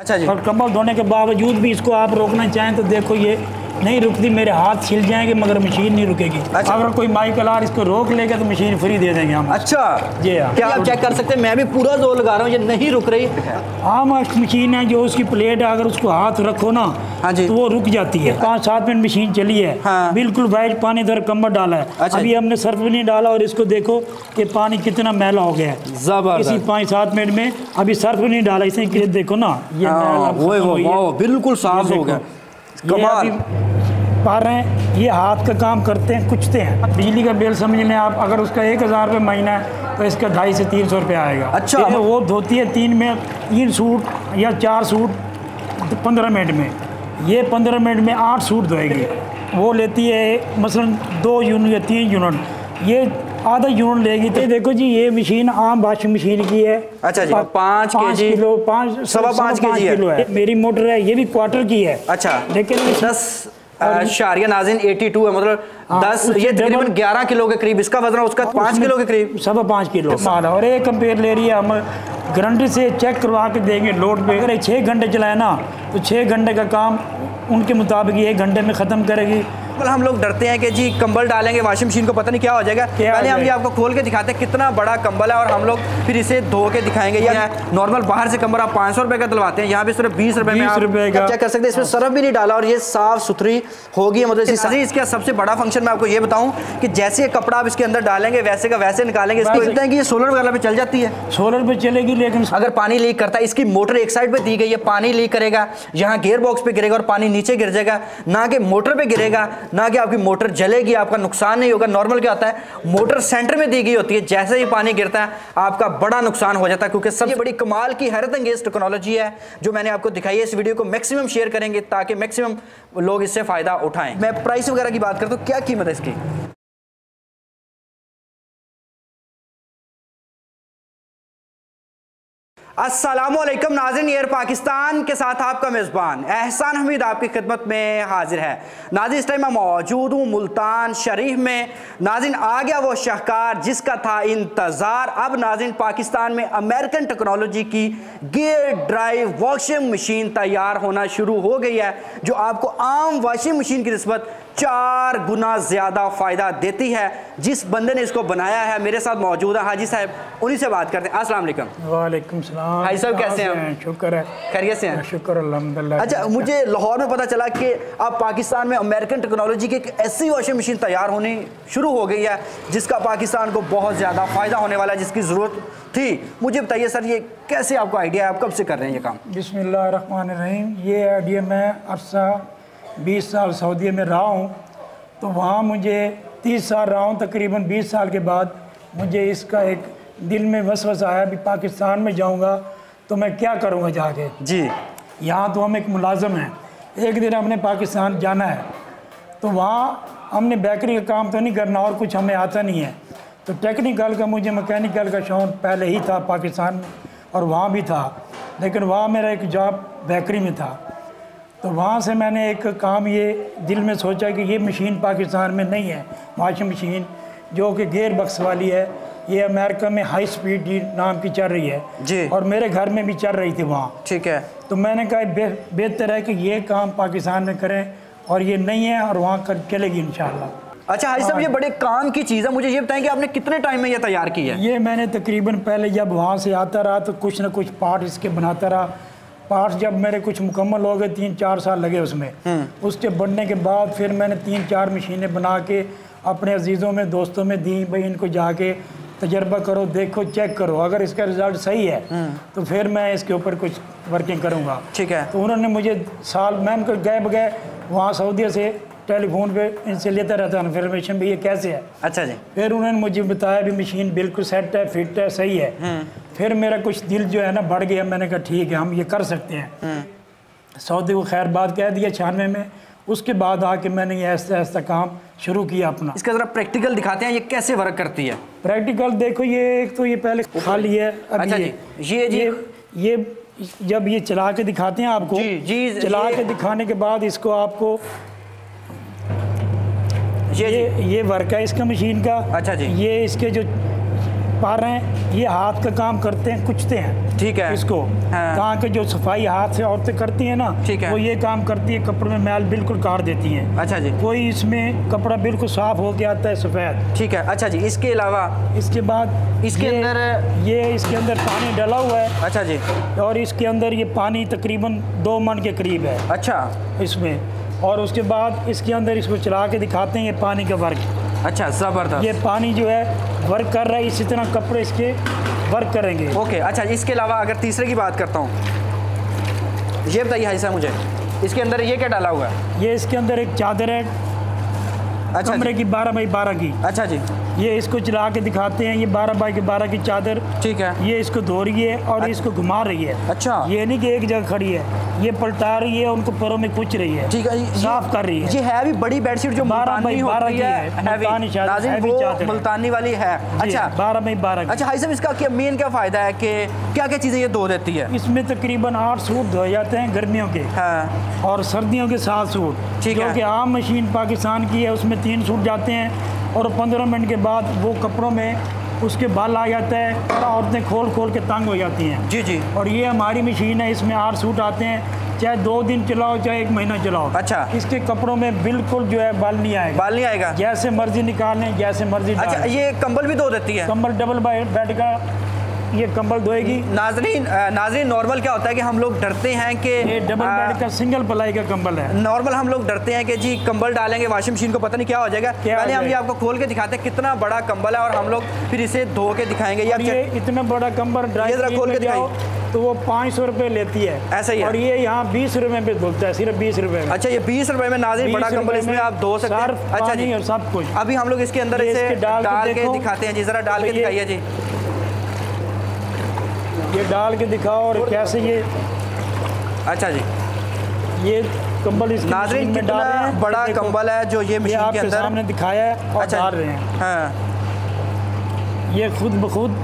अच्छा जी। और कंबल धोने के बावजूद भी इसको आप रोकना चाहें तो देखो ये नहीं रुकती मेरे हाथ छिल जाएँगे मगर मशीन नहीं रुकेगी। अच्छा। अगर कोई माइकल आर इसको रोक लेगा तो मशीन फ्री दे देंगे हम। अच्छा। जी हाँ। क्या आप चेक कर सकते हैं? मैं भी पूरा ज़ोर लगा रहा हूँ ये नहीं रुक रही। आम मशीन है जो उसकी प्लेट है अगर उसको हाथ रखो ना हाँ जी। तो वो रुक जाती है। पाँच सात मिनट मशीन चली है। हाँ। बिल्कुल वाइट पानी इधर कम्बर डाला है। अच्छा। अभी हमने सर्फ भी नहीं डाला और इसको देखो कि पानी कितना मैला हो गया है। इसी पाँच सात मिनट में अभी सर्फ नहीं डाला इसे देखो ना। ये मैल हाँ, है। बिल्कुल साफ़ हो गया। कमाल। पा रहे हैं ये हाथ का काम करते हैं कुछते हैं। बिजली का बिल समझ लें आप अगर उसका एक हज़ार रुपये महीना है तो इसका ढाई से तीन सौ रुपये आएगा। अच्छा। वो धोती है तीन में तीन सूट या चार सूट पंद्रह मिनट में। ये पंद्रह मिनट में आठ सूट धोएगी। वो लेती है मसलन दो यूनिट या तीन यूनिट। ये आधा यूनिट लेगी तो देखो जी ये मशीन आम वाशिंग मशीन की है। अच्छा जी, पाँच किलो पाँच सवा पाँच है। किलो है। मेरी मोटर है ये भी क्वार्टर की है। अच्छा लेकिन दस शारिया नाजिन 82 है मतलब हाँ, दस ये तकरीबन डबल- 11 किलो के करीब इसका वज़न उसका पाँच किलो के करीब। सवा पाँच किलो। माल और एक कंपेयर ले रही है हम गारंटी से चेक करवा के देंगे लोड पे। अगर छः घंटे चलाए ना तो छः घंटे का काम उनके मुताबिक एक घंटे में ख़त्म करेगी। मतलब हम लोग डरते हैं कि जी कंबल डालेंगे वॉशिंग मशीन को पता नहीं क्या हो जाएगा। क्या पहले हम ये आपको खोल के दिखाते हैं कितना बड़ा कंबल है और हम लोग फिर इसे धो के दिखाएँगे। या नॉर्मल बाहर से कंबल आप पाँच सौ रुपये का दिलवाते हैं यहाँ पे सिर्फ़ बीस रुपये में 20 रुपए का। चेक कर सकते हैं इसमें सरफ भी नहीं डाला और ये साफ़ सुथरी होगी। मतलब इसका सबसे बड़ा फ़ंक्शन मैं आपको ये बताऊँ कि जैसे कपड़ा आप इसके अंदर डालेंगे वैसे का वैसे निकालेंगे। इसको लगता है कि ये सोलर वगैरह पे चल जाती है। सोलर पे चलेगी लेकिन अगर पानी लीक करता है इसकी मोटर एक साइड पे दी गई है पानी लीक करेगा यहाँ गियर बॉक्स पे गिरेगा और पानी नीचे गिर जाएगा ना कि मोटर पे गिरेगा ना कि आपकी मोटर जलेगी, आपका नुकसान नहीं होगा। नॉर्मल क्या होता है? मोटर सेंटर में दी गई होती है। जैसे ही पानी गिरता है, आपका बड़ा नुकसान हो जाता है, क्योंकि सबसे बड़ी कमाल की हैरत अंगेज टेक्नोलॉजी है, जो मैंने आपको दिखाई है। इस वीडियो को मैक्सिमम शेयर करेंगे, ताकि मैक्सिमम लोग इससे फ़ायदा उठाएँ। मैं प्राइस वगैरह की बात करता हूँ, क्या कीमत है इसकी? असलम नाजिन एयर पाकिस्तान के साथ आपका मेज़बान। एहसान हमीद आपकी खिदमत में हाजिर है। नाजिन, इस टाइम मैं मौजूद हूँ मुल्तान शरीफ में। नाजिन, आ गया वो शाहकार जिसका था इंतज़ार। अब नाजिन, पाकिस्तान में अमेरिकन टेक्नोलॉजी की गियर ड्राइव वॉशिंग मशीन तैयार होना शुरू हो गई है, जो आपको आम वॉशिंग मशीन की नस्बत चार गुना ज़्यादा फ़ायदा देती है। जिस बंदे ने इसको बनाया है, मेरे साथ मौजूद है हाजी साहब, उन्हीं से बात करते हैं। वालेकुम। वालेकुम सलाम। भाई साहब कैसे हैं हैं? शुक्र है। खैरियत से हैं? शुक्र अलहमदिल्ला अच्छा मुझे लाहौर में पता चला कि अब पाकिस्तान में अमेरिकन टेक्नोलॉजी की एक ऐसी वॉशिंग मशीन तैयार होनी शुरू हो गई है जिसका पाकिस्तान को बहुत ज़्यादा फ़ायदा होने वाला है जिसकी ज़रूरत थी। मुझे बताइए सर ये कैसे आपको आइडिया है? आप कब से कर रहे हैं ये काम? बिस्मिल्लाहिर्रहमानिर्रहीम ये आइडिया मैं अरसा बीस साल सऊदी में रहा हूँ तो वहाँ मुझे तीस साल रहा हूँ तकरीबन बीस साल के बाद मुझे इसका एक दिल में वसवस आया भी पाकिस्तान में जाऊँगा तो मैं क्या करूँगा जाके? जी। यहाँ तो हम एक मुलाजम हैं। एक दिन हमने पाकिस्तान जाना है तो वहाँ हमने बेकरी का काम तो नहीं करना और कुछ हमें आता नहीं है। तो टेक्निकल का मुझे मैकेनिकल का शौक पहले ही था पाकिस्तान में और वहाँ भी था। लेकिन वहाँ मेरा एक जॉब बेकरी में था। तो वहाँ से मैंने एक काम ये दिल में सोचा कि ये मशीन पाकिस्तान में नहीं है वाशिंग मशीन जो कि गेयर बक्स वाली है ये अमेरिका में हाई स्पीड नाम की चल रही है। जी। और मेरे घर में भी चल रही थी वहाँ। ठीक है। तो मैंने कहा बे, बेहतर है कि ये काम पाकिस्तान में करें और ये नहीं है और वहाँ कर चलेगी इन अच्छा हाजी साहब ये बड़े काम की चीज़ है। मुझे ये बताएँ कि आपने कितने टाइम में ये तैयार की है? ये मैंने तकरीबन पहले जब वहाँ से आता रहा तो कुछ ना कुछ पार्ट इसके बनाता रहा। पार्ट जब मेरे कुछ मुकम्मल हो गए तीन चार साल लगे उसमें। उसके बनने के बाद फिर मैंने तीन चार मशीनें बना के अपने अजीज़ों में दोस्तों में दी भाई इनको जाके तजर्बा करो देखो चेक करो। अगर इसका रिज़ल्ट सही है तो फिर मैं इसके ऊपर कुछ वर्किंग करूँगा। ठीक है। तो उन्होंने मुझे साल मैं उनको गए बगैर वहाँ सऊदी से टेलीफोन पे इनसे लेता रहता इन्फॉर्मेशन भी ये कैसे है? अच्छा जी। फिर उन्होंने मुझे बताया भी मशीन बिल्कुल सेट है फिट है सही है। फिर मेरा कुछ दिल जो है ना बढ़ गया। मैंने कहा ठीक है हम ये कर सकते हैं। सऊदी को खैर बात कह दिया छियानवे में। उसके बाद आके मैंने ये ऐसा ऐसा काम शुरू किया अपना इसका ज़रा प्रैक्टिकल दिखाते हैं ये कैसे वर्क करती है प्रैक्टिकल देखो ये एक तो ये पहले खाली है अब अच्छा ये जी, ये जी। ये ये जब ये चला के दिखाते हैं आपको जी, जी, चला के दिखाने के बाद इसको आपको ये ये ये वर्क है इसका मशीन का अच्छा जी। ये इसके जो पा रहे हैं ये हाथ का काम करते हैं कुचते हैं। ठीक है। इसको। हाँ। कहाँ के जो सफ़ाई हाथ से औरतें करती हैं ना ठीक है। वो ये काम करती है कपड़े में मैल बिल्कुल काट देती हैं। अच्छा जी। कोई इसमें कपड़ा बिल्कुल साफ़ होके आता है सफ़ेद। ठीक है। अच्छा जी इसके अलावा इसके बाद इसके अंदर- ये इसके अंदर पानी डला हुआ है। अच्छा जी। और इसके अंदर ये पानी तकरीबन दो मन के करीब है। अच्छा। इसमें। और उसके बाद इसके अंदर इसको चला के दिखाते हैं ये पानी का वर्क अच्छा ज़बरदस्त। ये पानी जो है वर्क कर रहा है इसी तरह कपड़े इसके वर्क करेंगे। ओके अच्छा इसके अलावा अगर तीसरे की बात करता हूँ। ये बताइए साहब मुझे इसके अंदर ये क्या डाला हुआ है? ये इसके अंदर एक चादर है अच्छा कमरे की बारह बाई बारह की। अच्छा जी। ये इसको चला के दिखाते हैं ये बारह बाई की बारह की चादर। ठीक है। ये इसको धो रही है और अच्छा। इसको घुमा रही है। अच्छा। ये नहीं कि एक जगह खड़ी है। ये पलटा रही है उनको पैरों में कुछ रही है। ठीक है साफ़ कर रही है। ये है भी बड़ी बेडशीट जो बारह मुल्तानी बाई बारह की है। है, हैवी मुल्तानी है। मुल्तानी वाली है। अच्छा। बारह बाई बारह अच्छा भाई साहब इसका क्या मेन क्या फ़ायदा है कि क्या क्या चीज़ें ये धो देती है? इसमें तकरीबन आठ सूट धोए जाते हैं गर्मियों के। हाँ। और सर्दियों के सात सूट। ठीक है। कि आम मशीन पाकिस्तान की है उसमें तीन सूट जाते हैं। और पंद्रह मिनट के बाद वो कपड़ों में उसके बाल आ जाता है और औरतें खोल खोल के तंग हो जाती हैं। जी जी। और ये हमारी मशीन है इसमें आठ सूट आते हैं चाहे दो दिन चलाओ चाहे एक महीना चलाओ। अच्छा। इसके कपड़ों में बिल्कुल जो है बाल नहीं आएगा। बाल नहीं आएगा? जैसे मर्ज़ी निकालें जैसे मर्ज़ी अच्छा ये कंबल भी दो देती है? कंबल डबल बेड का ये कंबल धोएगी। नाजरीन अ, नाजरीन नॉर्मल क्या होता है कि हम लोग डरते हैं कि ये डबल बेड का सिंगल पलाई का कंबल है। नॉर्मल हम लोग डरते हैं कि जी कंबल डालेंगे वॉशिंग मशीन को पता नहीं क्या हो जाएगा। क्या पहले हम ये आपको खोल के दिखाते हैं कितना बड़ा कंबल है और हम लोग फिर इसे धो के दिखाएँगे। ये ये इतना बड़ा कंबल ड्राई खोल के जाओ, तो वो पाँच सौ रुपये लेती है। ऐसा ही? और ये यहाँ बीस रुपए में धुलता है सिर्फ़ बीस रुपए में। अच्छा ये बीस रुपए में नाजिर बड़ा 20 कंबल इसमें आप धो सकते हैं। अच्छा जी। और सब कुछ। अभी हम लोग इसके अंदर इसे डाल के डाल के देखो। दिखाते हैं जी जरा डाल तो के ये- दिखाइए जी। ये डाल के दिखाओ और कैसे ये अच्छा जी। ये कंबल इस नाजरीन में डाल रहे हैं बड़ा कंबल है जो ये मशीन के आपके अंदर सामने दिखाया है और अच्छा डाल रहे हैं। हाँ। ये खुद ब खुद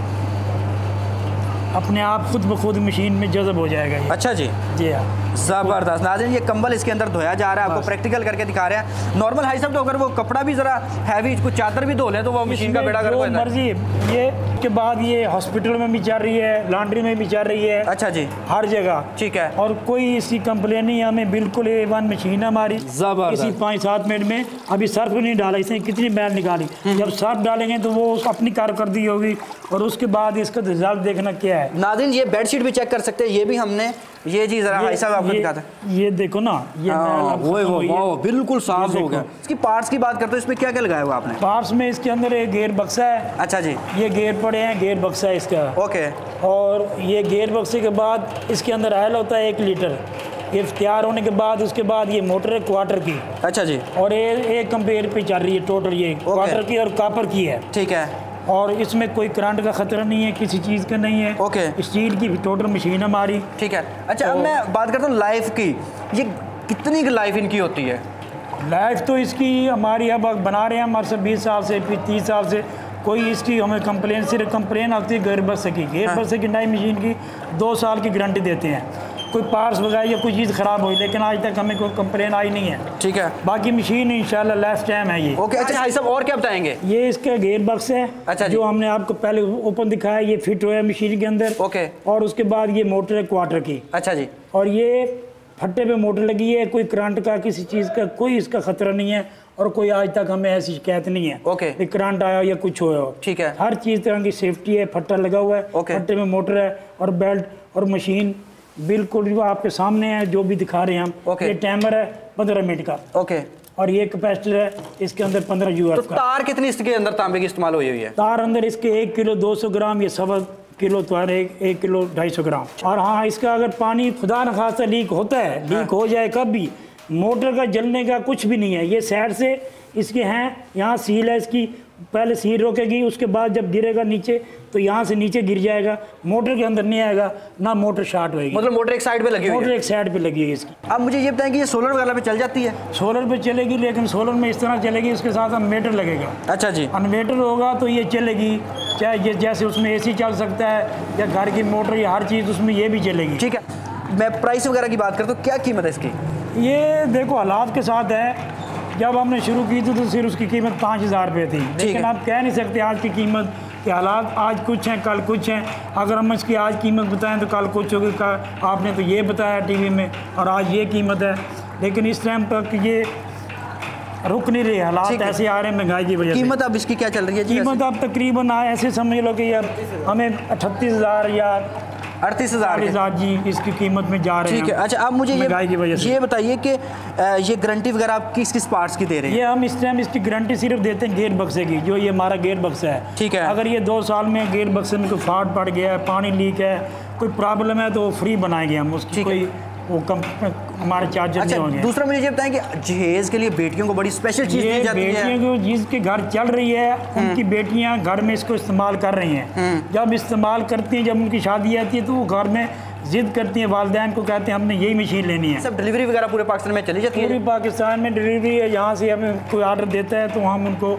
अपने आप खुद ब खुद मशीन में जज़ब हो जाएगा ये। अच्छा जी। जी हाँ। ज़बरदस्त। नाजिन ये कंबल इसके अंदर धोया जा रहा है आपको प्रैक्टिकल करके दिखा रहे हैं। नॉर्मल हाई सब तो अगर वो कपड़ा भी ज़रा हैवी कुछ चादर भी धो लें तो वो मशीन का बेड़ा गर्क मर्ज़ी ये के बाद ये हॉस्पिटल में भी चल रही है लॉन्ड्री में भी चल रही है। अच्छा जी। हर जगह। ठीक है। और कोई इसकी कंप्लेन नहीं है हमें बिल्कुल ए वन मशीन है हमारी। ज़बरदस्त। इसी पाँच सात मिनट में अभी सर्फ नहीं डाला इसने कितनी मैल निकाली। जब सर्फ डालेंगे तो वो अपनी कारकर्दगी होगी और उसके बाद इसका रिज़ल्ट देखना क्या है। नादिन ये बेडशीट भी चेक कर सकते हैं ये भी हमने ये जी जरा भाई साहब आपको दिखाते हैं। ये देखो ना ये हाँ, वो वो वो बिल्कुल साफ़ हो गया। इसकी पार्ट्स की बात करते हो इसमें क्या क्या लगाया हुआ आपने? पार्ट्स में इसके अंदर एक गेयर बक्सा है। अच्छा जी। ये गेयर पड़े हैं गेयर बक्सा है इसका। ओके। और ये गेयर बक्से के बाद इसके अंदर आयल होता है एक लीटर। ये तैयार होने के बाद उसके बाद ये मोटर है क्वार्टर की। अच्छा जी। और ये एक कंपेयर पे चल रही है टोटल ये क्वार्टर की और कापर की है। ठीक है। और इसमें कोई करंट का खतरा नहीं है किसी चीज़ का नहीं है। ओके। स्टील की टोटल मशीन है हमारी। ठीक है। अच्छा अब तो- मैं बात करता हूँ लाइफ की। ये कितनी लाइफ इनकी होती है? लाइफ तो इसकी हमारी अब बना रहे हैं हमारे से बीस साल से फिर तीस साल से। कोई इसकी हमें कंप्लेन सिर्फ़ कंप्लेन आती है गेयर बस की। गेयर हाँ। बस की नई मशीन की दो साल की गारंटी देते हैं। कोई पार्ट्स वगैरह या कोई चीज़ ख़राब हुई लेकिन आज तक हमें कोई कंप्लेन आई नहीं है। ठीक है। बाकी मशीन इंशाल्लाह लाइफ टाइम है ये। ओके अच्छा भाई साहब और क्या बताएँगे? ये इसका गेयर बक्स है अच्छा जो। हमने आपको पहले ओपन दिखाया ये फिट हुआ है मशीन के अंदर। ओके और उसके बाद ये मोटर है क्वार्टर की। अच्छा जी। और ये फट्टे पे मोटर लगी है कोई करंट का किसी चीज़ का कोई इसका खतरा नहीं है और कोई आज तक हमें ऐसी शिकायत नहीं है। ओके। कि करंट आया या कुछ हो। ठीक है। हर चीज़ तरह की सेफ्टी है फट्टा लगा हुआ है ओके। फट्टे में मोटर है और बेल्ट और मशीन बिल्कुल जो आपके सामने है जो भी दिखा रहे हैं हम ओके। ये टाइमर है पंद्रह मिनट का। Okay okay. और ये कैपेसिटर है इसके अंदर पंद्रह यू तो का। तार कितनी इसके अंदर तांबे की इस्तेमाल हुई हुई है? तार अंदर इसके एक किलो दो सौ ग्राम ये सवा किलो तार एक एक किलो ढाई सौ ग्राम। और हाँ इसका अगर पानी खुदा न खासा लीक होता है लीक हो जाए कब भी मोटर का जलने का कुछ भी नहीं है। ये साइड से इसके हैं यहाँ सील है इसकी। पहले सील रोकेगी उसके बाद जब गिरेगा नीचे तो यहाँ से नीचे गिर जाएगा। मोटर के अंदर नहीं आएगा ना मोटर शार्ट होएगी। मतलब मोटर एक साइड पे लगी मोटर एक साइड पे लगी है इसकी। अब मुझे ये बताएँ कि ये सोलर वगैरह पे चल जाती है? सोलर पे चलेगी लेकिन सोलर में इस तरह चलेगी उसके साथ मीटर लगेगा। अच्छा जी। इन्वेटर होगा तो ये चलेगी चाहे ये जैसे उसमें एसी चल सकता है या घर की मोटर या हर चीज़ उसमें ये भी चलेगी। ठीक है। मैं प्राइस वगैरह की बात करता हूँ क्या कीमत है इसकी? ये देखो हालात के साथ है। जब हमने शुरू की थी तो सिर्फ़ उसकी कीमत पाँच हज़ार रुपये थी। लेकिन आप कह नहीं सकते आज की कीमत कि हालात आज कुछ हैं कल कुछ हैं। अगर हम इसकी आज कीमत बताएँ तो कल कुछ होगी आपने तो ये बताया टीवी में और आज ये कीमत है। लेकिन इस टाइम तक ये रुक नहीं रही हालात ऐसे आ रहे हैं महँगाई की वजह से। कीमत अब इसकी क्या चल रही है? कीमत अब तकरीबन आए ऐसे समझ लो कि यार हमें अठतीस हज़ार या अड़तीस हज़ार जी इसकी कीमत में जा रहे हैं ठीक है अच्छा आप मुझे ये की वजह से। ये बताइए कि ये गारंटी वगैरह आप किस किस पार्ट्स की दे रहे हैं? ये हम इस टाइम इसकी गारंटी सिर्फ़ देते हैं गेट बक्से की जो ये हमारा गेट बक्सा है। ठीक है। अगर ये दो साल में गेट बक्से में कोई फाट पड़ गया है पानी लीक है कोई प्रॉब्लम है तो फ्री बनाएँगे हम उसकी कोई वो कम हमारे चार्जर अच्छा, होंगे। दूसरा मुझे ये बताएँ कि जहेज के लिए बेटियों को बड़ी स्पेशल चीज़ दी जाती बेटियों को जिसके घर चल रही है हम्म। उनकी बेटियाँ घर में इसको इस्तेमाल कर रही हैं। हम्म। जब इस्तेमाल करती हैं जब उनकी शादी आती है तो वो घर में जिद करती हैं। वालदेन को कहते हैं हमने यही मशीन लेनी है। सब डिलीवरी वगैरह पूरे पाकिस्तान में चली जाती है? पूरी पाकिस्तान में डिलीवरी है। यहाँ से हमें कोई आर्डर देता है तो हम उनको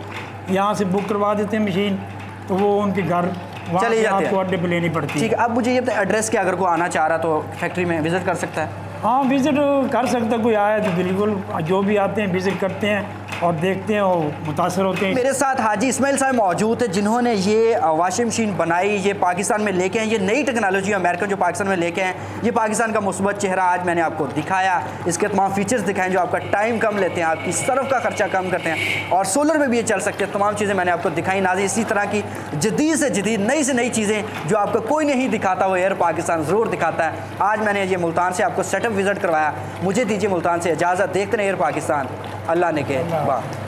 यहाँ से बुक करवा देते हैं मशीन। तो वो उनके घर चली जाते आपको अड्डे पे लेनी पड़ती है ठीक है। अब मुझे ये एड्रेस क्या अगर कोई आना चाह रहा तो फैक्ट्री में विज़िट कर सकता है? हाँ विज़िट कर सकता कोई आया तो बिल्कुल जो भी आते हैं विज़िट करते हैं। और देखते हैं और मुतासर होते हैं। मेरे साथ हाजी इसमाइल साहब मौजूद है, जिन्होंने ये वाशिंग मशीन बनाई, ये पाकिस्तान में लेके हैं ये नई टेक्नोलॉजी अमेरिकन जो पाकिस्तान में लेके हैं ये पाकिस्तान का मुस्बत चेहरा आज मैंने आपको दिखाया। इसके तमाम फीचर्स दिखाएँ जो आपका टाइम कम लेते हैं, आपकी सरफ का खर्चा कम करते हैं। और सोलर में भी ये चल सकते हैं, तमाम चीज़ें मैंने आपको दिखाई। नाजी, इसी तरह की जदीद से जदीद, नई से नई चीज़ें जो आपको कोई नहीं दिखाता, वो एयर पाकिस्तान ज़रूर दिखाता है। आज मैंने ये मुल्तान से आपको सेटअप विज़िट करवाया। मुझे दीजिए मुल्तान से इजाज़त। देखते हैं एयर पाकिस्तान अल्लाह ने कहे वाह।